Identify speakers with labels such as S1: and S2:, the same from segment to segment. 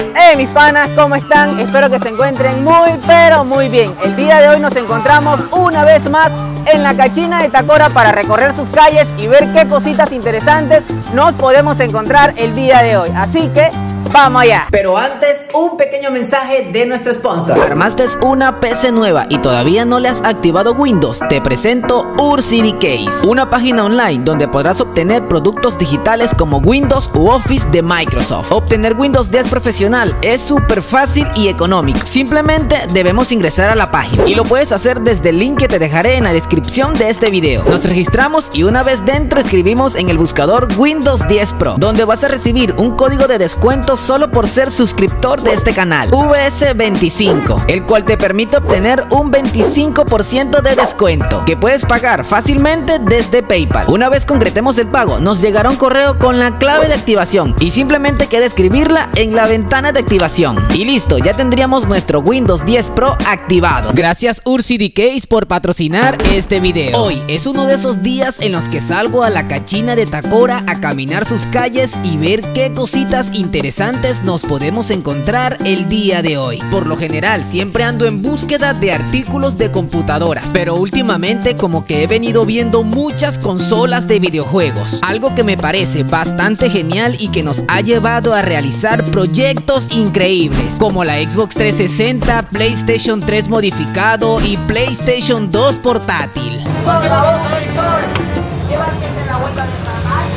S1: Hey mis panas, ¿cómo están? Espero que se encuentren muy pero muy bien. El día de hoy nos encontramos una vez más en la cachina de Tacora para recorrer sus calles y ver qué cositas interesantes nos podemos encontrar el día de hoy. Así que ¡Vamos allá! Pero antes, un pequeño mensaje de nuestro sponsor.
S2: ¿Armaste una PC nueva y todavía no le has activado Windows? Te presento UrCD Case, una página online donde podrás obtener productos digitales como Windows u Office de Microsoft. Obtener Windows 10 profesional es súper fácil y económico. Simplemente debemos ingresar a la página y lo puedes hacer desde el link que te dejaré en la descripción de este video. Nos registramos y una vez dentro escribimos en el buscador Windows 10 Pro, donde vas a recibir un código de descuento solo por ser suscriptor de este canal, VS25, el cual te permite obtener un 25% de descuento que puedes pagar fácilmente desde PayPal. Una vez concretemos el pago, nos llegará un correo con la clave de activación y simplemente queda escribirla en la ventana de activación. Y listo, ya tendríamos nuestro Windows 10 Pro activado. Gracias UrCD Case por patrocinar este video. Hoy es uno de esos días en los que salgo a la cachina de Tacora a caminar sus calles y ver qué cositas interesantes nos podemos encontrar el día de hoy. Por lo general siempre ando en búsqueda de artículos de computadoras, pero últimamente como que he venido viendo muchas consolas de videojuegos, algo que me parece bastante genial y que nos ha llevado a realizar proyectos increíbles, como la Xbox 360, PlayStation 3 modificado y PlayStation 2 portátil.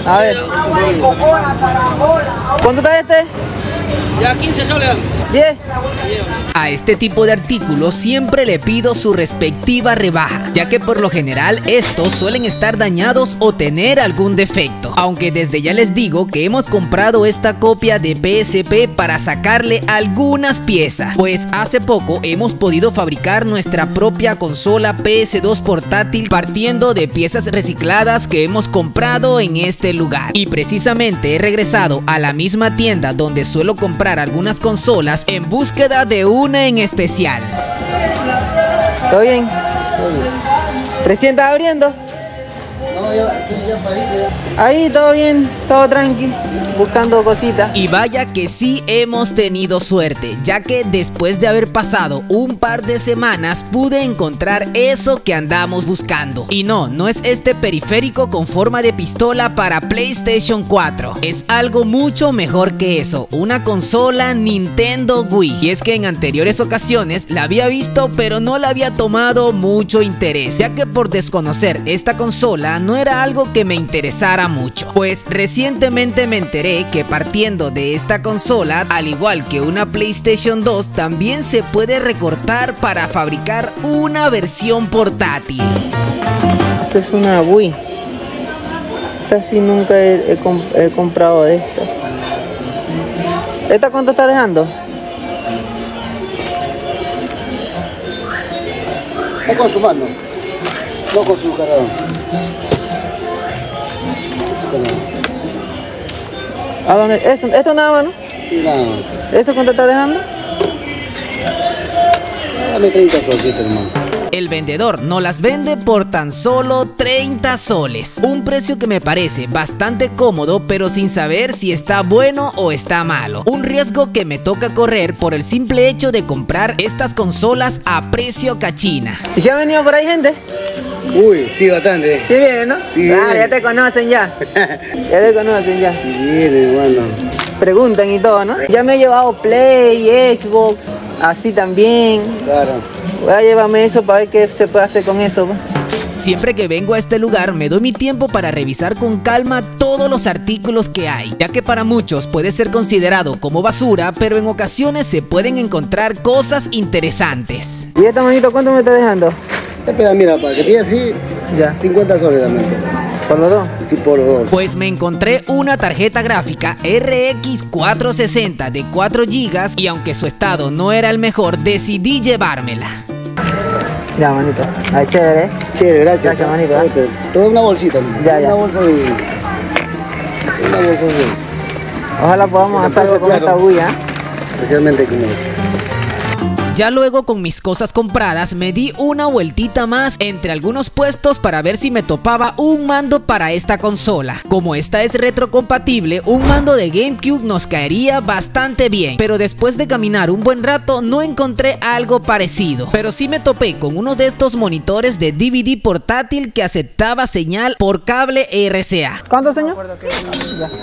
S1: A ver. ¿Cuánto está este?
S3: Ya 15 soles.
S2: A este tipo de artículos siempre le pido su respectiva rebaja, ya que por lo general estos suelen estar dañados o tener algún defecto. Aunque desde ya les digo que hemos comprado esta copia de PSP para sacarle algunas piezas, pues hace poco hemos podido fabricar nuestra propia consola PS2 portátil partiendo de piezas recicladas que hemos comprado en este lugar. Y precisamente he regresado a la misma tienda donde suelo comprar algunas consolas en búsqueda de una en especial.
S1: ¿Todo bien? ¿Recién está abriendo? Ahí todo bien, todo tranqui, buscando cositas.
S2: Y vaya que sí hemos tenido suerte, ya que después de haber pasado un par de semanas pude encontrar eso que andamos buscando. Y no, no es este periférico con forma de pistola para PlayStation 4. Es algo mucho mejor que eso, una consola Nintendo Wii. Y es que en anteriores ocasiones la había visto pero no la había tomado mucho interés, ya que por desconocer esta consola no era algo que me interesara mucho. Pues recientemente me enteré que partiendo de esta consola, al igual que una PlayStation 2, también se puede recortar para fabricar una versión portátil.
S1: Esto es una Wii. Casi nunca he, comprado de estas. ¿Esta cuánto está dejando?
S3: Está consumando. No con su cargador.
S1: ¿A dónde? ¿Esto, esto nada más, no?
S3: Sí, nada más.
S1: ¿Eso cuánto está dejando?
S3: Dame 30 soles, hermano.
S2: El vendedor no las vende por tan solo 30 soles. Un precio que me parece bastante cómodo pero sin saber si está bueno o está malo. Un riesgo que me toca correr por el simple hecho de comprar estas consolas a precio cachina.
S1: ¿Y ya ha venido por ahí gente?
S3: Uy, sí, bastante.
S1: Sí viene, ¿no?
S3: Sí.
S1: Ah, ya te conocen ya. ya te conocen ya.
S3: Sí viene, bueno.
S1: Preguntan y todo, ¿no? Ya me he llevado Play, Xbox, así también.
S3: Claro.
S1: Voy a llevarme eso para ver qué se puede hacer con eso. Pues.
S2: Siempre que vengo a este lugar me doy mi tiempo para revisar con calma todos los artículos que hay, ya que para muchos puede ser considerado como basura, pero en ocasiones se pueden encontrar cosas interesantes.
S1: ¿Y esta manito cuánto me está dejando?
S3: Espera, mira, para que así, ya. 50 soles también.
S1: ¿Por los dos?
S3: por los dos.
S2: Pues me encontré una tarjeta gráfica RX 460 de 4 GB y aunque su estado no era el mejor, decidí llevármela.
S1: Ya, manito. Ay, chévere.
S3: Chévere, gracias.
S1: Gracias, manito. ¿eh?
S3: Toda una bolsita.
S1: Ya, ya.
S3: Una bolsa de... Una bolsa de...
S1: Ojalá podamos hacerlo con esta bulla.
S3: Especialmente con esto.
S2: Ya luego con mis cosas compradas me di una vueltita más entre algunos puestos para ver si me topaba un mando para esta consola. Como esta es retrocompatible, un mando de GameCube nos caería bastante bien, pero después de caminar un buen rato no encontré algo parecido. Pero sí me topé con uno de estos monitores de DVD portátil que aceptaba señal por cable RCA.
S1: ¿Cuánto señor?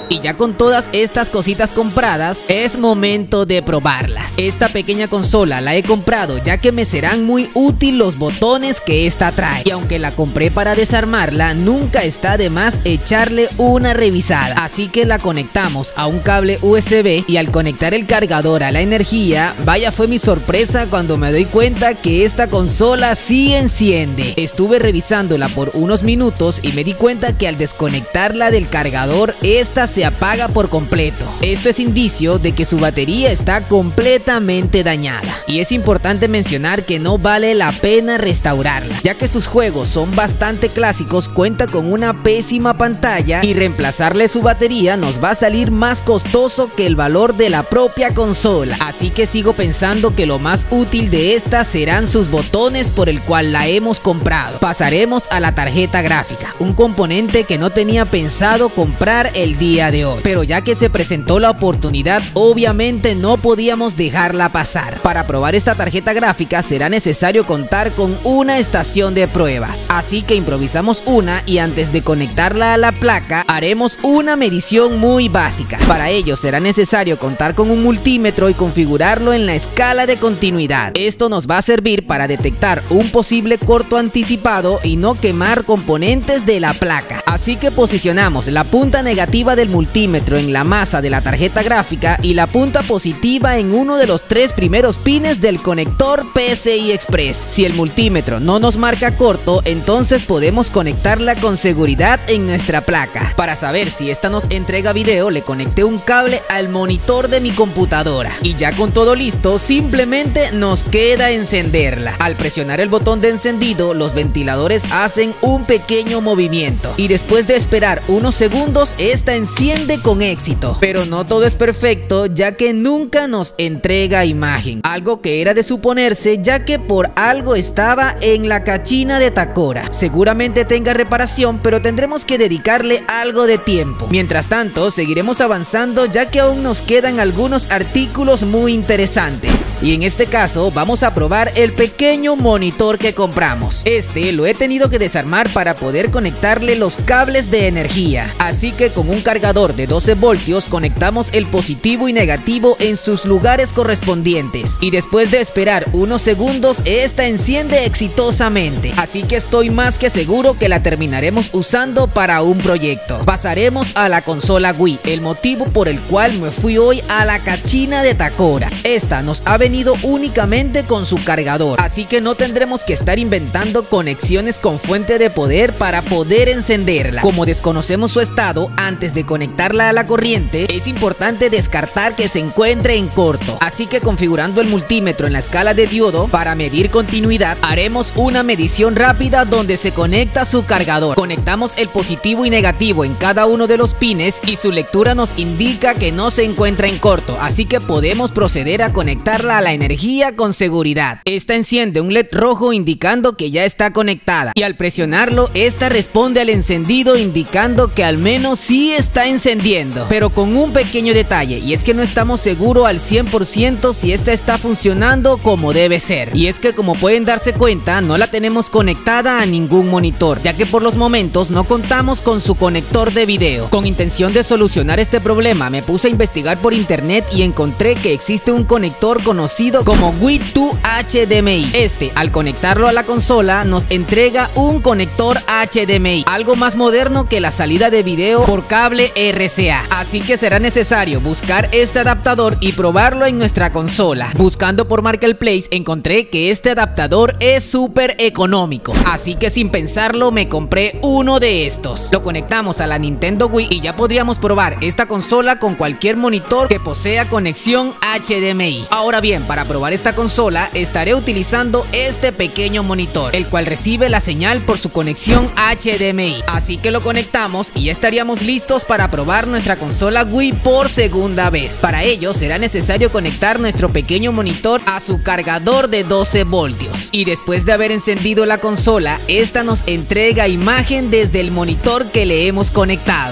S2: Y ya con todas estas cositas compradas, es momento de probarlas. Esta pequeña consola la comprado ya que me serán muy útil los botones que esta trae. Y aunque la compré para desarmarla, nunca está de más echarle una revisada. Así que la conectamos a un cable USB y al conectar el cargador a la energía, vaya fue mi sorpresa cuando me doy cuenta que esta consola sí enciende. Estuve revisándola por unos minutos y me di cuenta que al desconectarla del cargador, esta se apaga por completo. Esto es indicio de que su batería está completamente dañada. Y es importante mencionar que no vale la pena restaurarla, ya que sus juegos son bastante clásicos, cuenta con una pésima pantalla y reemplazarle su batería nos va a salir más costoso que el valor de la propia consola. Así que sigo pensando que lo más útil de esta serán sus botones por el cual la hemos comprado. Pasaremos a la tarjeta gráfica, un componente que no tenía pensado comprar el día de hoy. Pero ya que se presentó la oportunidad, obviamente no podíamos dejarla pasar. Para probar esta tarjeta gráfica será necesario contar con una estación de pruebas. Así que improvisamos una y antes de conectarla a la placa haremos una medición muy básica. Para ello será necesario contar con un multímetro y configurarlo en la escala de continuidad. Esto nos va a servir para detectar un posible corto anticipado y no quemar componentes de la placa. Así que posicionamos la punta negativa del multímetro en la masa de la tarjeta gráfica y la punta positiva en uno de los tres primeros pines del conector PCI Express. Si el multímetro no nos marca corto, entonces podemos conectarla con seguridad en nuestra placa. Para saber si esta nos entrega video, le conecté un cable al monitor de mi computadora. Y ya con todo listo, simplemente nos queda encenderla. Al presionar el botón de encendido, los ventiladores hacen un pequeño movimiento. Y después de esperar unos segundos, esta enciende con éxito. Pero no todo es perfecto, ya que nunca nos entrega imagen. Algo que era de suponerse, ya que por algo estaba en la cachina de Takora. Seguramente tenga reparación, pero tendremos que dedicarle algo de tiempo. Mientras tanto, seguiremos avanzando ya que aún nos quedan algunos artículos muy interesantes. Y en este caso, vamos a probar el pequeño monitor que compramos. Este lo he tenido que desarmar para poder conectarle los cables de energía. Así que con un cargador de 12 voltios conectamos el positivo y negativo en sus lugares correspondientes. Y después de esperar unos segundos, esta enciende exitosamente. Así que estoy más que seguro que la terminaremos usando para un proyecto. Pasaremos a la consola Wii, el motivo por el cual me fui hoy a la cachina de Takora. Esta nos ha venido únicamente con su cargador, así que no tendremos que estar inventando conexiones con fuente de poder para poder encenderla. Como desconocemos su estado, antes de conectarla a la corriente, es importante descartar que se encuentre en corto. Así que configurando el multímetro en la escala de diodo, para medir continuidad, haremos una medición rápida donde se conecta su cargador. Conectamos el positivo y negativo en cada uno de los pines y su lectura nos indica que no se encuentra en corto, así que podemos proceder a conectarla a la energía con seguridad. Esta enciende un LED rojo indicando que ya está conectada y al presionarlo, esta responde al encendido indicando que al menos sí está encendiendo, pero con un pequeño detalle y es que no estamos seguros al 100% si esta está funcionando como debe ser. Y es que como pueden darse cuenta, no la tenemos conectada a ningún monitor, ya que por los momentos no contamos con su conector de video. Con intención de solucionar este problema, me puse a investigar por internet y encontré que existe un conector conocido como Wii 2 HDMI. Este, al conectarlo a la consola, nos entrega un conector HDMI, algo más moderno que la salida de video por cable RCA. Así que será necesario buscar este adaptador y probarlo en nuestra consola. Buscando por Marketplace encontré que este adaptador es súper económico, así que sin pensarlo me compré uno de estos. Lo conectamos a la Nintendo Wii y ya podríamos probar esta consola con cualquier monitor que posea conexión HDMI. Ahora bien, para probar esta consola estaré utilizando este pequeño monitor, el cual recibe la señal por su conexión HDMI. Así que lo conectamos y ya estaríamos listos para probar nuestra consola Wii por segunda vez. Para ello será necesario conectar nuestro pequeño monitor a su cargador de 12 voltios. Y después de haber encendido la consola, esta nos entrega imagen desde el monitor que le hemos conectado.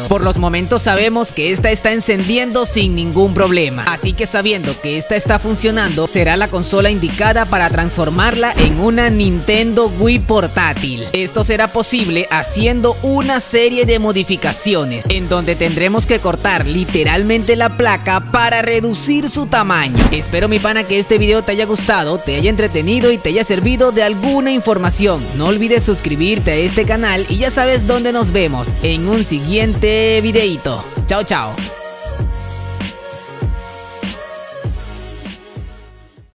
S2: Por los momentos sabemos que esta está encendiendo sin ningún problema. Así que sabiendo que esta está funcionando, será la consola indicada para transformarla en una Nintendo Wii portátil. Esto será posible haciendo una serie de modificaciones en donde tendremos que cortar literalmente la placa para reducir su tamaño. Espero mi pana que este video te haya gustado, te haya entretenido y te haya servido de alguna información. No olvides suscribirte a este canal y ya sabes dónde nos vemos en un siguiente videito. Chao, chao.